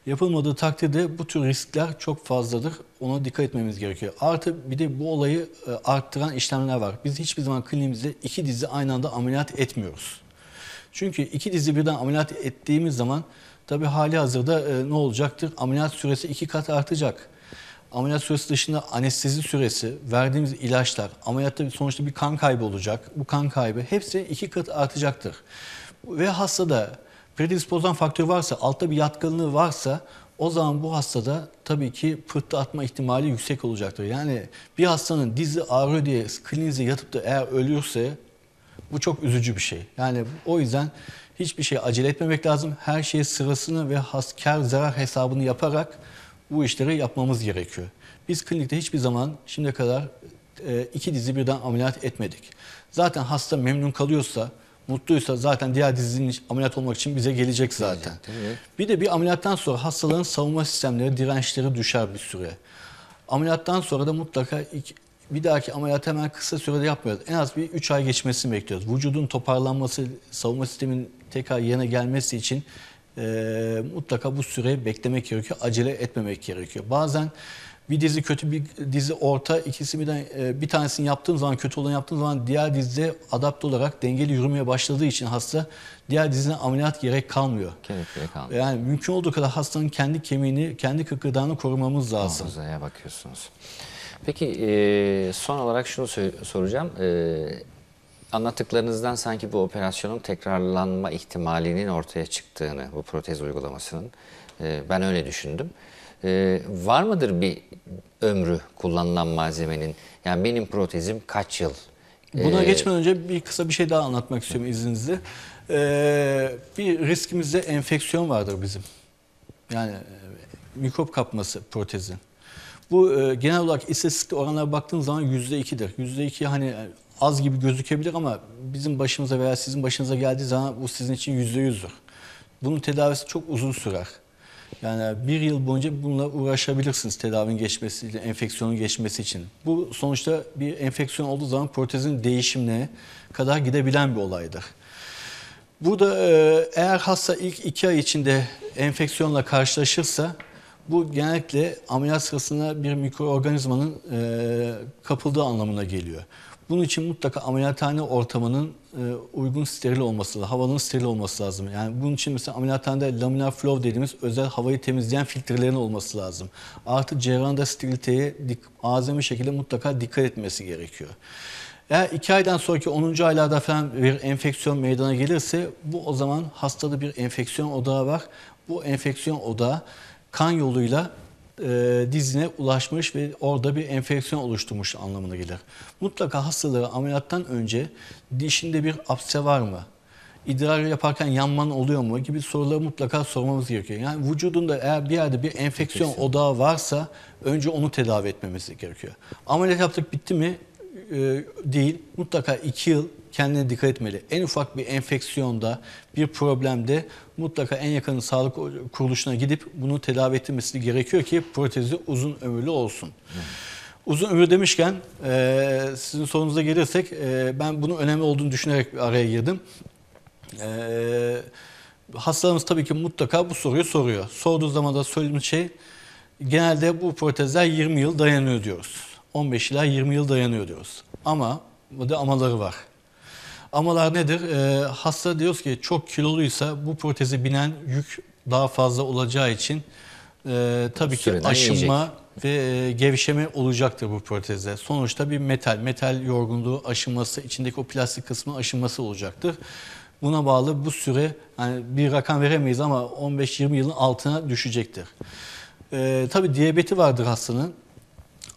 Yapılmadığı takdirde bu tür riskler çok fazladır. Ona dikkat etmemiz gerekiyor. Artı bir de bu olayı e, arttıran işlemler var. Biz hiçbir zaman kliniğimizde iki dizi aynı anda ameliyat etmiyoruz. Çünkü iki dizi birden ameliyat ettiğimiz zaman tabii hali hazırda e, ne olacaktır? Ameliyat süresi iki kat artacak. Ameliyat süresi dışında anestezi süresi, verdiğimiz ilaçlar, ameliyatta sonuçta bir kan kaybı olacak. Bu kan kaybı hepsi iki kat artacaktır. Ve hastada predispozan faktörü varsa, altta bir yatkınlığı varsa o zaman bu hastada tabii ki pıhtı atma ihtimali yüksek olacaktır. Yani bir hastanın dizi ağrıyor diye kliniğe yatıp da eğer ölüyorsa bu çok üzücü bir şey. Yani o yüzden hiçbir şey acele etmemek lazım. Her şey sırasını ve has, kar zarar hesabını yaparak bu işleri yapmamız gerekiyor. Biz klinikte hiçbir zaman şimdiye kadar e, iki dizi birden ameliyat etmedik. Zaten hasta memnun kalıyorsa, mutluysa zaten diğer dizinin ameliyat olmak için bize gelecek zaten. Bir de bir ameliyattan sonra hastaların savunma sistemleri, dirençleri düşer bir süre. Ameliyattan sonra da mutlaka ilk, bir dahaki ameliyat hemen kısa sürede yapmıyoruz. En az bir 3 ay geçmesini bekliyoruz. Vücudun toparlanması, savunma sistemin tekrar yerine gelmesi için e, mutlaka bu süreyi beklemek gerekiyor. Acele etmemek gerekiyor. Bazen bir dizi kötü bir dizi orta ikisi birden e, bir tanesini yaptığın zaman kötü olanı yaptığın zaman diğer dizide adapte olarak dengeli yürümeye başladığı için hasta diğer dizine ameliyat gerek kalmıyor. Gerek kalmıyor. Yani mümkün olduğu kadar hastanın kendi kemiğini, kendi kıkırdağını korumamız lazım. Hafızaya bakıyorsunuz. Peki e, son olarak şunu soracağım. E, anlattıklarınızdan sanki bu operasyonun tekrarlanma ihtimalinin ortaya çıktığını, bu protez uygulamasının ben öyle düşündüm. E, var mıdır bir ömrü kullanılan malzemenin? Yani benim protezim kaç yıl? Buna E, geçmeden önce bir kısa bir şey daha anlatmak istiyorum izninizle. Ee, bir riskimizde enfeksiyon vardır bizim. Yani e, mikrop kapması protezin. Bu e, genel olarak istatistik oranlara baktığınız zaman yüzde ikidir. Yüzde iki hani az gibi gözükebilir ama bizim başımıza veya sizin başınıza geldiği zaman bu sizin için yüzde yüzdür. Bunun tedavisi çok uzun sürer. Yani bir yıl boyunca bununla uğraşabilirsiniz tedavinin geçmesi, enfeksiyonun geçmesi için. Bu sonuçta bir enfeksiyon olduğu zaman protezin değişimine kadar gidebilen bir olaydır. Burada e, eğer hasta ilk iki ay içinde enfeksiyonla karşılaşırsa bu genellikle ameliyat sırasında bir mikroorganizmanın e, kapıldığı anlamına geliyor. Bunun için mutlaka ameliyathane ortamının e, uygun steril olması, havanın steril olması lazım. Yani bunun için mesela ameliyathanede laminar flow dediğimiz özel havayı temizleyen filtrelerin olması lazım. Artı cerrahın da steriliteye azami şekilde mutlaka dikkat etmesi gerekiyor. Eğer iki aydan sonraki 10. aylarda falan bir enfeksiyon meydana gelirse bu o zaman hastada bir enfeksiyon odağı var. Bu enfeksiyon odağı kan yoluyla e, dizine ulaşmış ve orada bir enfeksiyon oluşturmuş anlamına gelir. Mutlaka hastalara ameliyattan önce dişinde bir apse var mı? İdrar yaparken yanman oluyor mu gibi soruları mutlaka sormamız gerekiyor. Yani vücudunda eğer bir yerde bir enfeksiyon odağı varsa önce onu tedavi etmemiz gerekiyor. Ameliyat yaptık bitti mi? Ee, değil. Mutlaka iki yıl kendine dikkat etmeli. En ufak bir enfeksiyonda, bir problemde mutlaka en yakın sağlık kuruluşuna gidip bunu tedavi ettirmesi gerekiyor ki protezi uzun ömürlü olsun. Uzun ömür demişken e, sizin sorunuza gelirsek e, ben bunun önemli olduğunu düşünerek araya girdim. E, hastalarımız tabii ki mutlaka bu soruyu soruyor. Sorduğu zaman da söylediğimiz şey genelde bu protezler 20 yıl dayanıyor diyoruz. 15 ila 20 yıl dayanıyor diyoruz. Ama bu da amaları var. Amalar nedir? Ee, hasta diyoruz ki çok kiloluysa bu protezi binen yük daha fazla olacağı için e, tabii ki aşınma ve e, gevşeme olacaktır bu protezde. Sonuçta bir metal, metal yorgunluğu aşınması, içindeki o plastik kısmı aşınması olacaktır. Buna bağlı bu süre yani bir rakam veremeyiz ama 15-20 yılın altına düşecektir. Ee, tabii diyabeti vardır hastanın.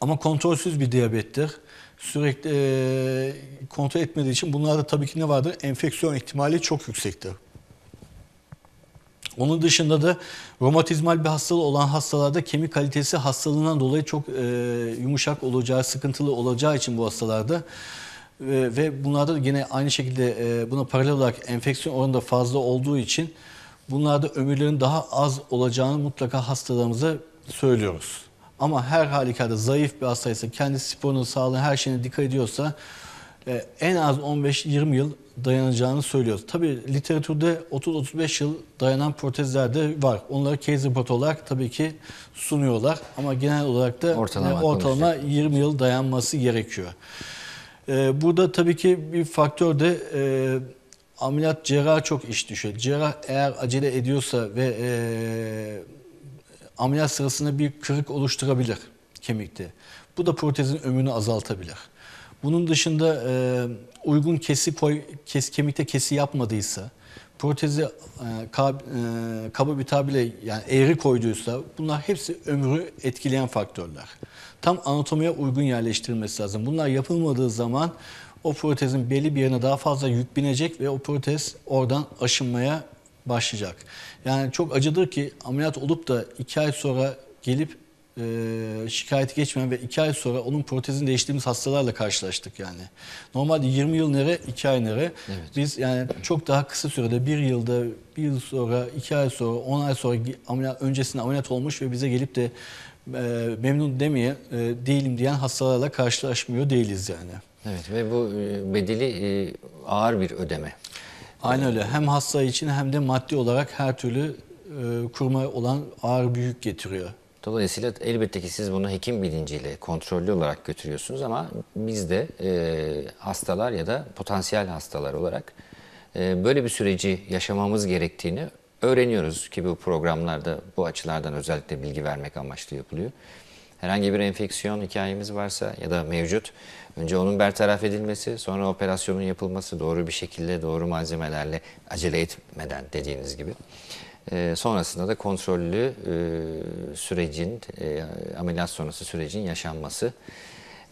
Ama kontrolsüz bir diyabettir. Sürekli e, kontrol etmediği için bunlarda tabii ki ne vardır? Enfeksiyon ihtimali çok yüksektir. Onun dışında da romatizmal bir hastalığı olan hastalarda kemik kalitesi hastalığından dolayı çok e, yumuşak olacağı, sıkıntılı olacağı için bu hastalarda e, ve bunlarda da yine aynı şekilde e, buna paralel olarak enfeksiyon oranı da fazla olduğu için bunlarda ömürlerin daha az olacağını mutlaka hastalarımıza söylüyoruz. Ama her halükarda zayıf bir hastaysa, kendi sporunu, sağlığına, her şeyine dikkat ediyorsa e, en az 15-20 yıl dayanacağını söylüyoruz. Tabii literatürde 30-35 yıl dayanan protezler de var. Onları case report olarak tabii ki sunuyorlar. Ama genel olarak da Ortalama e, ortalama 20 yıl dayanması gerekiyor. E, burada tabii ki bir faktör de e, ameliyat cerrah çok iş düşüyor. Cerrah eğer acele ediyorsa ve e, ameliyat sırasında bir kırık oluşturabilir kemikte. Bu da protezin ömrünü azaltabilir. Bunun dışında e, uygun kesi koy, kes, kemikte kesi yapmadıysa, protezi e, kab, e, kaba bir tabirle yani eğri koyduysa bunlar hepsi ömrü etkileyen faktörler. Tam anatomiye uygun yerleştirilmesi lazım. Bunlar yapılmadığı zaman o protezin belli bir yerine daha fazla yük binecek ve o protez oradan aşınmaya başlayacak. Yani çok acıdır ki ameliyat olup da iki ay sonra gelip e, şikayet geçmeyen ve iki ay sonra onun protezini değiştirdiğimiz hastalarla karşılaştık yani. Normalde 20 yıl nere, iki ay nere. Biz yani çok daha kısa sürede bir yılda, bir yıl sonra, iki ay sonra, on ay sonra ameliyat, öncesinde ameliyat olmuş ve bize gelip de e, memnun demeye e, değilim diyen hastalarla karşılaşmıyor değiliz yani. Evet ve bu e, bedeli e, ağır bir ödeme. Aynen öyle. Hem hasta için hem de maddi olarak her türlü e, kurma olan ağır bir yük getiriyor. Dolayısıyla elbette ki siz bunu hekim bilinciyle kontrollü olarak götürüyorsunuz ama biz de e, hastalar ya da potansiyel hastalar olarak e, böyle bir süreci yaşamamız gerektiğini öğreniyoruz ki bu programlarda bu açılardan özellikle bilgi vermek amaçlı yapılıyor. Herhangi bir enfeksiyon hikayemiz varsa ya da mevcut önce onun bertaraf edilmesi sonra operasyonun yapılması doğru bir şekilde doğru malzemelerle acele etmeden dediğiniz gibi. E, sonrasında da kontrollü e, sürecin, e, ameliyat sonrası sürecin yaşanması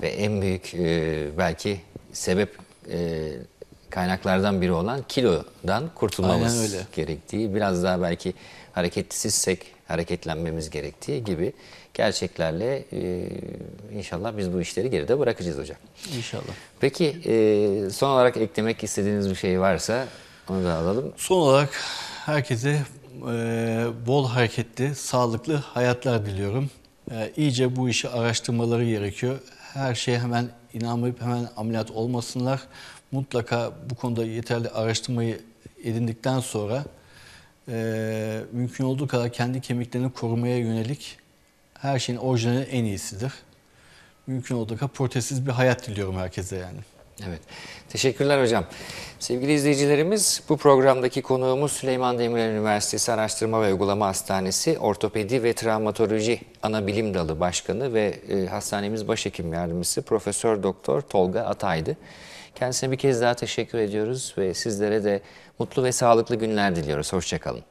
ve en büyük e, belki sebep e, kaynaklardan biri olan kilodan kurtulmamız gerektiği, biraz daha belki hareketsizsek hareketlenmemiz gerektiği gibi gerçeklerle e, inşallah biz bu işleri geride bırakacağız hocam. İnşallah. Peki e, son olarak eklemek istediğiniz bir şey varsa onu da alalım. Son olarak herkese e, bol hareketli, sağlıklı hayatlar diliyorum. E, iyice bu işi araştırmaları gerekiyor. Her şeye hemen inanmayıp hemen ameliyat olmasınlar. Mutlaka bu konuda yeterli araştırmayı edindikten sonra e, mümkün olduğu kadar kendi kemiklerini korumaya yönelik her şeyin orijinali en iyisidir. Mümkün olduğu kadar protezsiz bir hayat diliyorum herkese yani. Evet. Teşekkürler hocam. Sevgili izleyicilerimiz bu programdaki konuğumuz Süleyman Demirel Üniversitesi Araştırma ve Uygulama Hastanesi Ortopedi ve Travmatoloji Ana Bilim Dalı Başkanı ve e, hastanemiz Başhekim Yardımcısı Profesör Doktor Tolga Atay'dı. Kendisine bir kez daha teşekkür ediyoruz ve sizlere de mutlu ve sağlıklı günler diliyoruz. Hoşçakalın.